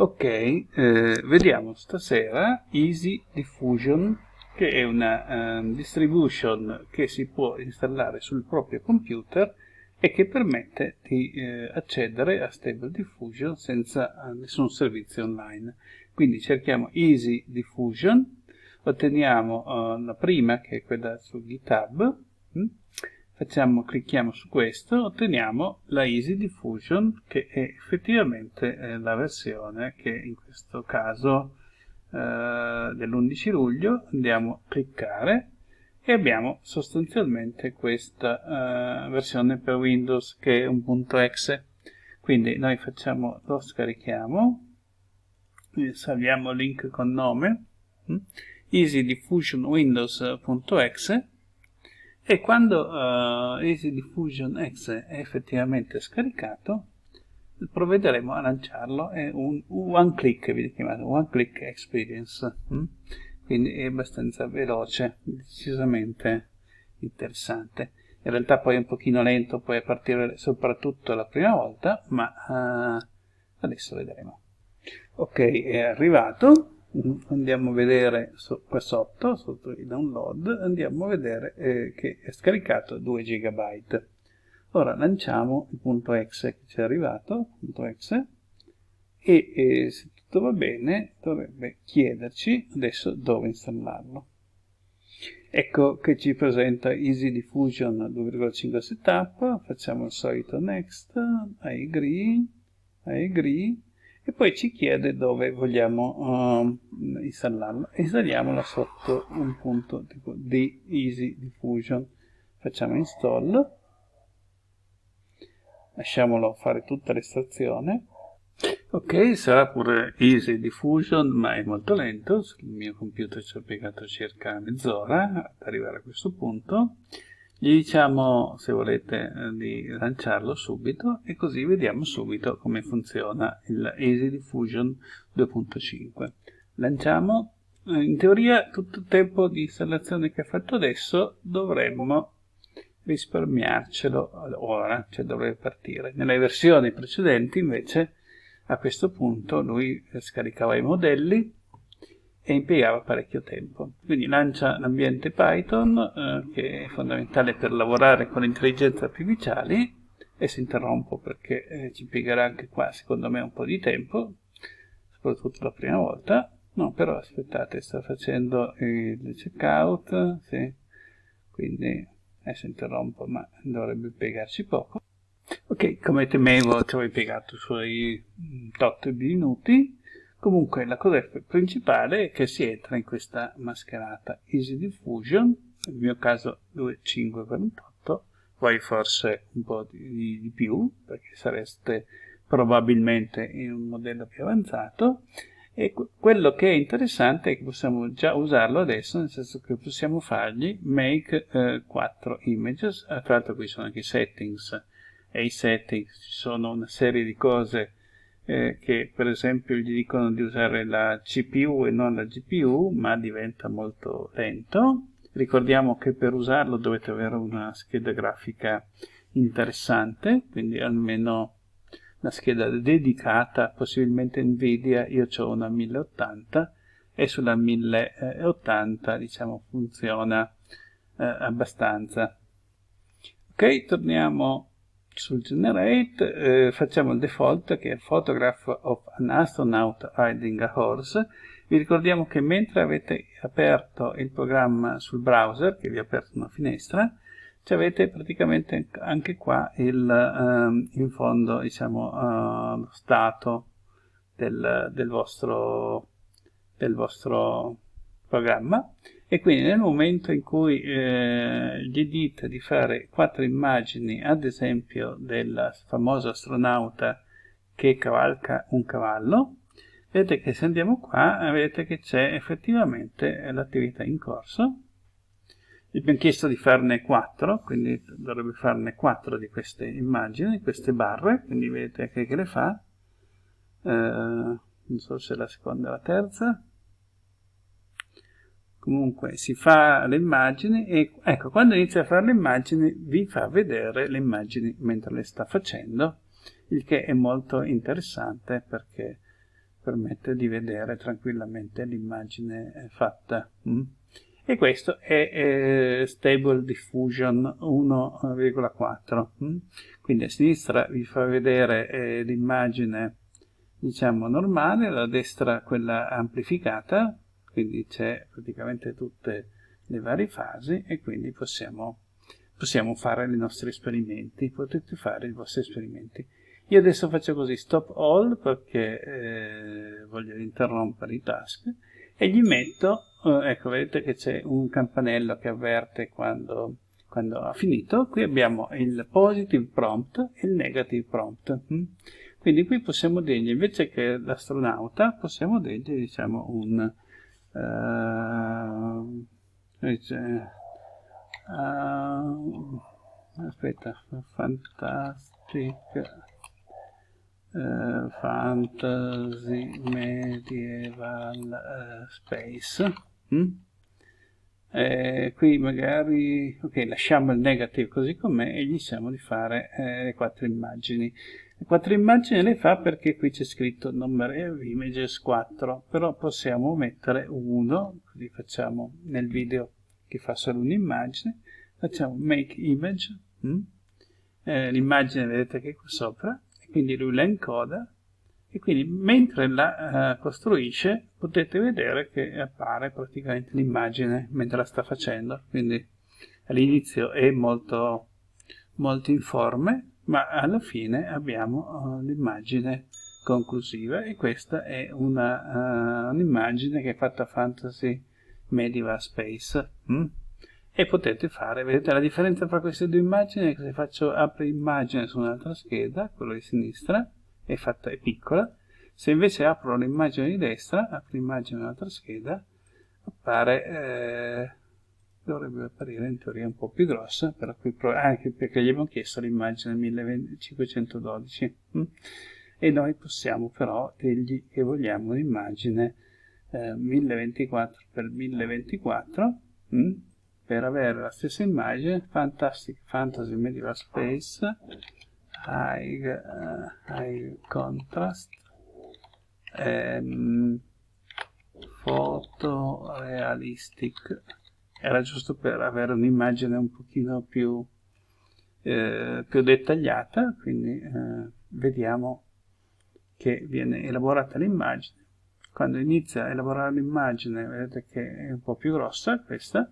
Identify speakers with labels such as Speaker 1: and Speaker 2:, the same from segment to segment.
Speaker 1: Ok, eh, vediamo stasera Easy Diffusion, che è una uh, distribution che si può installare sul proprio computer e che permette di eh, accedere a Stable Diffusion senza uh, nessun servizio online. Quindi cerchiamo Easy Diffusion, otteniamo uh, la prima che è quella su GitHub, hm? Facciamo, clicchiamo su questo, otteniamo la Easy Diffusion che è effettivamente eh, la versione che in questo caso eh, dell'11 luglio andiamo a cliccare e abbiamo sostanzialmente questa uh, versione per Windows che è un punto .exe quindi noi facciamo, lo scarichiamo salviamo il link con nome hm? E quando uh, Easy Diffusion X è effettivamente scaricato provvederemo a lanciarlo. È un one click vi chiamato one click experience mm? quindi è abbastanza veloce decisamente interessante. In realtà poi è un pochino lento poi a partire soprattutto la prima volta ma uh, adesso vedremo. Ok è arrivato andiamo a vedere so, qua sotto, sotto i download, andiamo a vedere eh, che è scaricato 2 GB. Ora lanciamo il punto exe che ci è arrivato, exe, e eh, se tutto va bene dovrebbe chiederci adesso dove installarlo. Ecco che ci presenta Easy Diffusion 2.5 Setup, facciamo il solito Next, I agree, I agree, e poi ci chiede dove vogliamo uh, installarlo installiamolo sotto un punto tipo di easy diffusion. Facciamo install. Lasciamolo fare tutta l'estrazione. Ok sarà pure easy diffusion ma è molto lento. Sul mio computer ci ho piegato circa mezz'ora ad arrivare a questo punto gli diciamo se volete eh, di lanciarlo subito e così vediamo subito come funziona il Easy Diffusion 2.5 lanciamo. Eh, in teoria tutto il tempo di installazione che ha fatto adesso dovremmo risparmiarcelo ora cioè dovrebbe partire. Nelle versioni precedenti invece a questo punto lui scaricava i modelli e impiegava parecchio tempo. Quindi lancia l'ambiente Python, eh, che è fondamentale per lavorare con l'intelligenza artificiali, e si interrompo perché eh, ci impiegherà anche qua, secondo me, un po' di tempo, soprattutto la prima volta. No, però aspettate, sta facendo il checkout, sì, quindi adesso interrompo, ma dovrebbe impiegarci poco. Ok, come temevo ci ho impiegato i suoi 8 minuti, Comunque la cosa principale è che si entra in questa mascherata Easy Diffusion, nel mio caso 2.548, voi forse un po' di, di più, perché sareste probabilmente in un modello più avanzato, e quello che è interessante è che possiamo già usarlo adesso, nel senso che possiamo fargli make eh, 4 images, tra l'altro qui sono anche i settings, e i settings ci sono una serie di cose eh, che per esempio gli dicono di usare la CPU e non la GPU, ma diventa molto lento. Ricordiamo che per usarlo dovete avere una scheda grafica interessante, quindi almeno una scheda dedicata, possibilmente Nvidia, io ho una 1080 e sulla 1080 diciamo funziona eh, abbastanza. Ok, torniamo sul generate eh, facciamo il default che è photograph of an astronaut riding a horse. Vi ricordiamo che mentre avete aperto il programma sul browser che vi ha aperto una finestra ci avete praticamente anche qua il, um, in fondo diciamo uh, lo stato del, del, vostro, del vostro programma e quindi nel momento in cui eh, gli dite di fare quattro immagini ad esempio del famoso astronauta che cavalca un cavallo vedete che se andiamo qua vedete che c'è effettivamente l'attività in corso. Gli abbiamo chiesto di farne quattro quindi dovrebbe farne quattro di queste immagini queste barre quindi vedete che, che le fa. Eh, non so se la seconda o la terza comunque si fa le immagini e ecco quando inizia a fare le immagini vi fa vedere le immagini mentre le sta facendo il che è molto interessante perché permette di vedere tranquillamente l'immagine eh, fatta. Mm? E questo è Stable Diffusion 1,4. Mm? Quindi a sinistra vi fa vedere eh, l'immagine diciamo normale, alla destra quella amplificata, quindi c'è praticamente tutte le varie fasi e quindi possiamo, possiamo fare i nostri esperimenti, potete fare i vostri esperimenti. Io adesso faccio così, stop all, perché eh, voglio interrompere i task, e gli metto, eh, ecco, vedete che c'è un campanello che avverte quando, quando, ha finito, qui abbiamo il positive prompt e il negative prompt. Hm? Quindi qui possiamo dirgli, invece che l'astronauta, possiamo dirgli, diciamo, un... Uh, aspetta, fantastic uh, fantasy medieval uh, space mm? eh, qui magari ok lasciamo il negative così com'è e gli diciamo di fare eh, le quattro immagini quattro immagini le fa perché qui c'è scritto number of images 4 però possiamo mettere uno così facciamo nel video che fa solo un'immagine facciamo make image mm? eh, l'immagine vedete che è qui sopra quindi lui la encoda e quindi mentre la uh, costruisce potete vedere che appare praticamente l'immagine mentre la sta facendo quindi all'inizio è molto molto informe ma alla fine abbiamo uh, l'immagine conclusiva e questa è un'immagine uh, che è fatta fantasy medieval space mm? e potete fare, vedete la differenza tra queste due immagini è che se faccio apri immagine su un'altra scheda, quella di sinistra, è fatta, è piccola, se invece apro l'immagine di destra, apro l'immagine un'altra scheda, appare, eh, dovrebbe apparire in teoria un po' più grossa, però qui anche perché gli abbiamo chiesto l'immagine 1512 hm? e noi possiamo però dirgli che vogliamo un'immagine eh, 1024 x 1024 hm? per avere la stessa immagine Fantastic Fantasy Medieval Space High, uh, high Contrast um, Photorealistic era giusto per avere un'immagine un pochino più, eh, più dettagliata quindi eh, vediamo che viene elaborata l'immagine quando inizia a elaborare l'immagine vedete che è un po' più grossa questa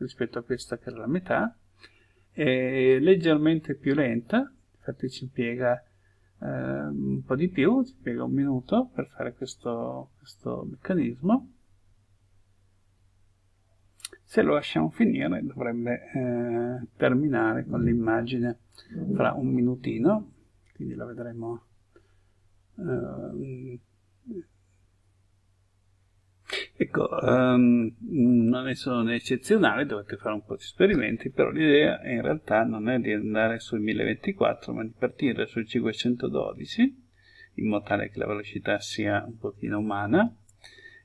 Speaker 1: rispetto a questa che era la metà, è leggermente più lenta, infatti ci impiega eh, un po' di più, ci impiega un minuto per fare questo, questo meccanismo. Se lo lasciamo finire dovrebbe eh, terminare con l'immagine fra un minutino, quindi la vedremo eh, Ecco, um, non ne sono eccezionali, dovete fare un po' di esperimenti, però l'idea in realtà non è di andare sul 1024, ma di partire sul 512, in modo tale che la velocità sia un pochino umana,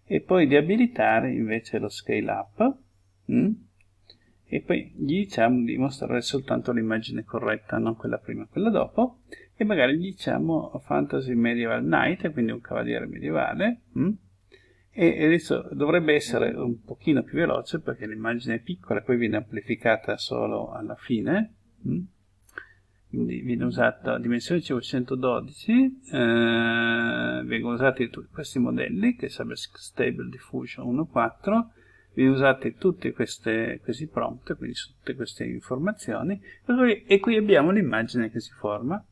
Speaker 1: e poi di abilitare invece lo scale up, mm? e poi gli diciamo di mostrare soltanto l'immagine corretta, non quella prima, quella dopo, e magari gli diciamo Fantasy Medieval Knight, quindi un cavaliere medievale, mm? e adesso dovrebbe essere un pochino più veloce perché l'immagine è piccola poi viene amplificata solo alla fine mm? quindi viene usata dimensione 512 eh, vengono usati questi modelli che sarebbe Stable Diffusion 1.4 vengono usati tutti questi prompt quindi tutte queste informazioni e qui abbiamo l'immagine che si forma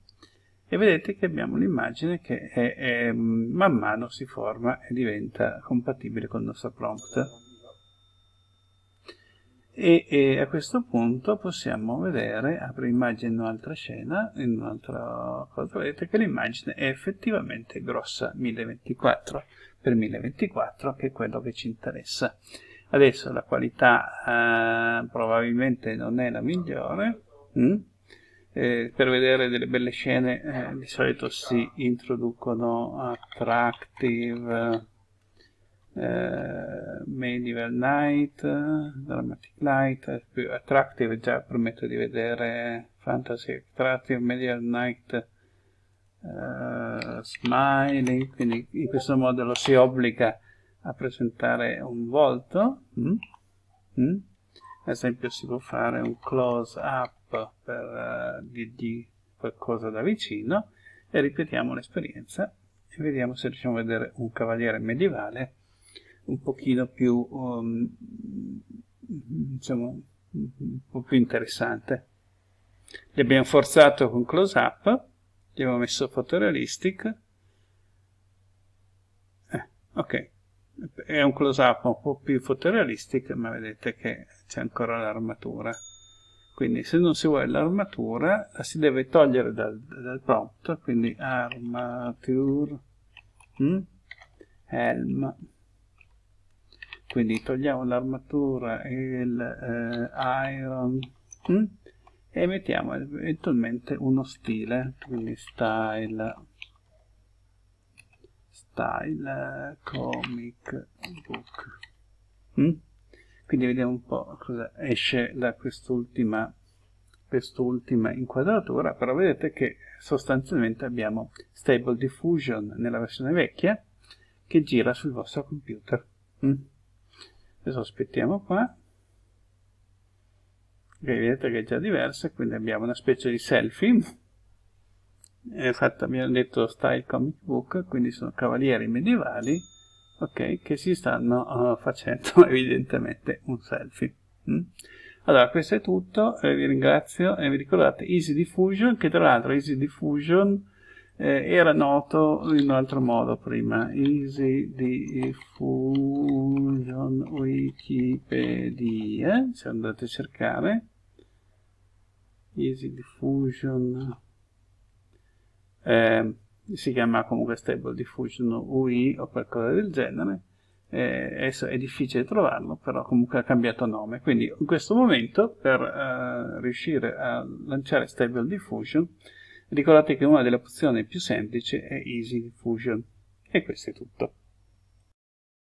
Speaker 1: e vedete che abbiamo l'immagine che è, è, man mano si forma e diventa compatibile con il nostro prompt. E, e, a questo punto possiamo vedere, apro immagine in un'altra scena, in un'altra cosa, vedete che l'immagine è effettivamente grossa 1024 per 1024, che è quello che ci interessa. Adesso la qualità eh, probabilmente non è la migliore, mm? Eh, per vedere delle belle scene eh, di solito si introducono attractive eh, medieval night dramatic light più attractive già prometto di vedere fantasy attractive medieval night uh, smiley, quindi in questo modo lo si obbliga a presentare un volto. Mm? Mm? Ad esempio si può fare un close up per uh, dirgli qualcosa da vicino e ripetiamo l'esperienza e vediamo se riusciamo a vedere un cavaliere medievale un pochino più um, diciamo un po' più interessante li abbiamo forzato con close up gli abbiamo messo fotorealistic eh, ok è un close up un po' più fotorealistic ma vedete che c'è ancora l'armatura. Quindi se non si vuole l'armatura la si deve togliere dal, dal prompt quindi armature mm, helm. Quindi togliamo l'armatura e il eh, iron mm, e mettiamo eventualmente uno stile quindi style style comic book mm? quindi vediamo un po' cosa esce da quest'ultima quest'ultima inquadratura però vedete che sostanzialmente abbiamo stable diffusion nella versione vecchia che gira sul vostro computer mm? adesso aspettiamo qua vedete che è già diversa quindi abbiamo una specie di selfie è fatta, abbiamo detto style comic book quindi sono cavalieri medievali ok che si stanno uh, facendo evidentemente un selfie. Mm? allora questo è tutto eh, vi ringrazio e vi ricordate Easy Diffusion che tra l'altro Easy Diffusion eh, era noto in un altro modo prima. Easy Diffusion Wikipedia se andate a cercare. Easy Diffusion eh, si chiama comunque Stable Diffusion UI o qualcosa del genere. Eh, adesso è difficile trovarlo però comunque ha cambiato nome. Quindi in questo momento per eh, riuscire a lanciare Stable Diffusion ricordate che una delle opzioni più semplici è Easy Diffusion. E questo è tutto